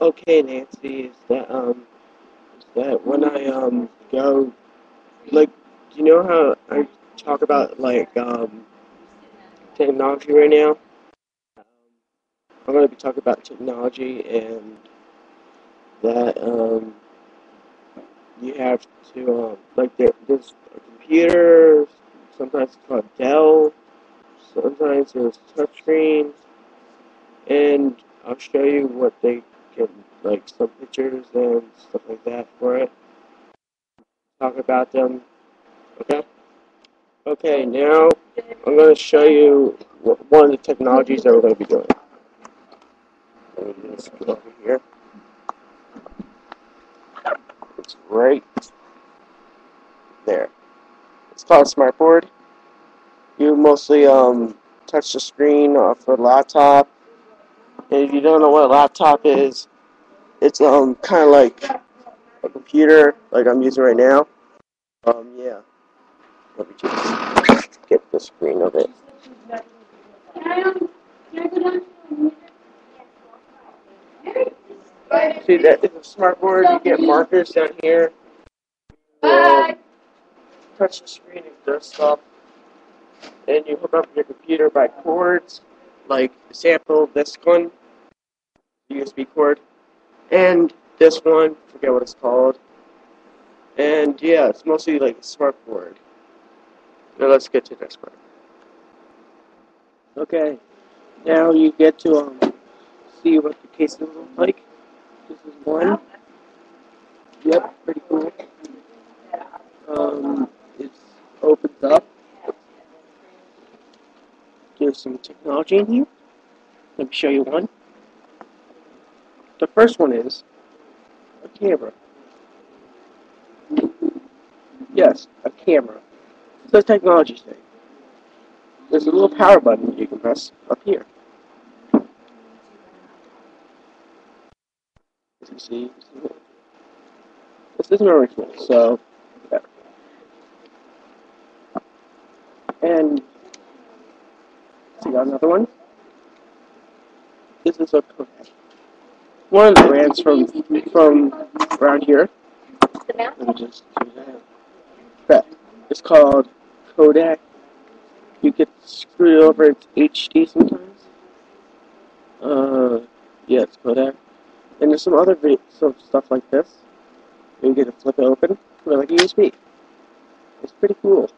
Okay, Nancy, is that um, is that when I um go, like, do you know how I talk about like um technology right now? I'm gonna be talking about technology and that um you have to um like there, there's a computer, sometimes it's called Dell, sometimes there's touchscreens, and I'll show you what they can like some pictures and stuff like that for it. Talk about them. Okay. Okay. Now I'm going to show you wh- one of the technologies that we're going to be doing. Let me just go over here. It's right there. It's called smartboard. You mostly um touch the screen off a laptop. If you don't know what a laptop is, it's um kind of like a computer, like I'm using right now. Um, yeah. Let me just get the screen of it. See that is a smartboard. You get markers down here. Um, touch the screen and stuff. And you hook up your computer by cords, like sample this one, USB cord, and this one. Forget what it's called. And yeah, it's mostly like a smartboard. Now let's get to the next part. Okay, now you get to um, see what the cases look like. This is one. Yep, pretty cool. Um, it opens up. There's some technology in here. Let me show you one. The first one is a camera. Yes, a camera. It's a technology thing. There's a little power button you can press up here. As you see, this is an original, so. And see, got another one. This is a One of the brands from from around here. Just. It's called Kodak. You get screwed over. It's HD sometimes. Uh, yeah, it's Kodak. And there's some other vi- some stuff like this. You get to flip it open, it like a USB. It's pretty cool.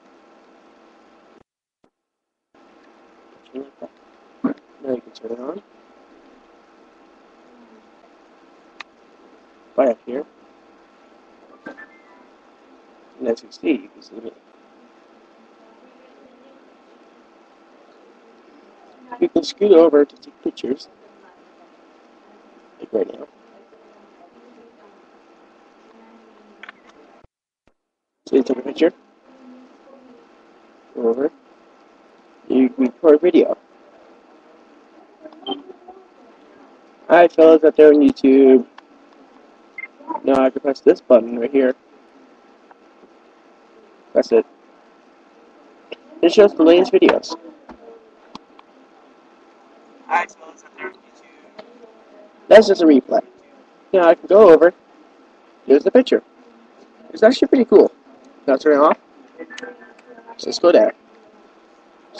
Now you can turn it on. Right up here. And as you see, you can see me. You can scoot over to take pictures. Like right now. So you take a picture. Go over. You record video. Alright fellas out there on YouTube. Now I can press this button right here. Press it. It shows the latest videos. Alright fellas out there on YouTube. That's just a replay. Now I can go over. Here's the picture. It's actually pretty cool. Now turn it off. So let's go there.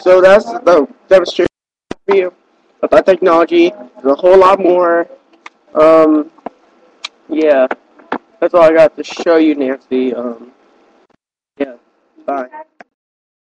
So that's the demonstration about technology. There's a whole lot more. Um, yeah, that's all I got to show you, Nancy. Um, yeah, bye.